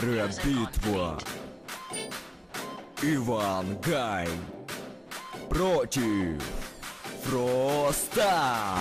Рэп-битва Иван Гай. Против. Фроста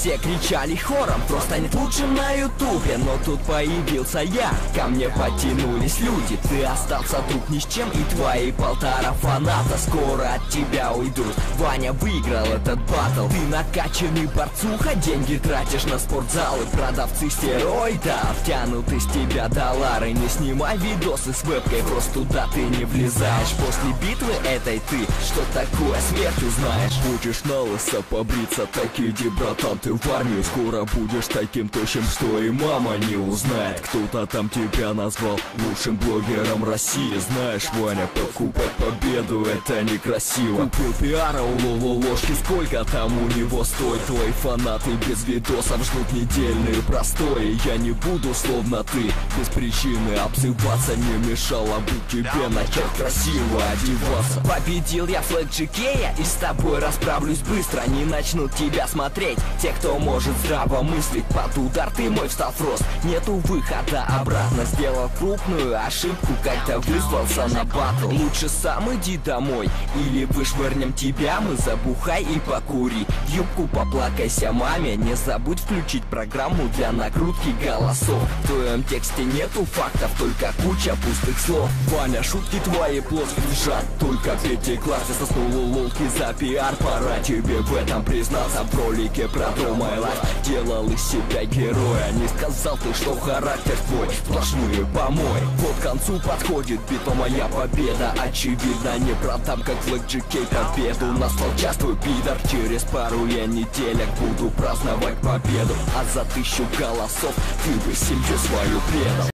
все кричали хором, просто нет лучше на ютубе. Но тут появился я, ко мне потянулись люди. Ты остался друг ни с чем и твои полтора фаната Скоро от тебя уйдут. Ваня выиграл этот батл. Ты накачанный борцуха, деньги тратишь на спортзалы. Продавцы стероидов тянут из тебя доллары. Не снимай видосы с вебкой, просто туда ты не влезаешь. После битвы этой ты, что такое смерть узнаешь. Будешь на лысо побриться, так иди, братан, ты в армию Скоро будешь таким тощим, что и мама не узнает Кто-то там тебя назвал лучшим блогером России. Знаешь, Ваня, покупать победу это некрасиво. Купил пиара у Лоло ложки, сколько там у него стоит? Твои фанаты без видосов ждут недельные простои Я не буду, словно ты, без причины обзываться. Не мешало бы тебе начать красиво одеваться. Победил я флэк Джикея и с тобой расправлюсь быстро. Не начнут тебя смотреть те, кто может здраво мыслить Под удар ты мой встал фрост Нету выхода обратно Сделал крупную ошибку Как-то вызвался на батл. Лучше сам иди домой Или вышвырнем тебя Мы забухай и покури. Юбку поплакайся маме Не забудь включить программу для накрутки голосов. В твоем тексте нету фактов Только куча пустых слов. Ваня, шутки твои плоски лежат Только в третий класс я соснул лолки за пиар Пора тебе в этом признаться В ролике про дом my life Делал из себя героя. Не сказал ты, что характер твой. Сплошные помой. Вот к концу подходит битва моя победа. Очевидно, не продам, как в Джекей победу. Настал час твой пидор. Через пару я неделек буду праздновать победу. А за тысячу голосов ты бы семью свою предал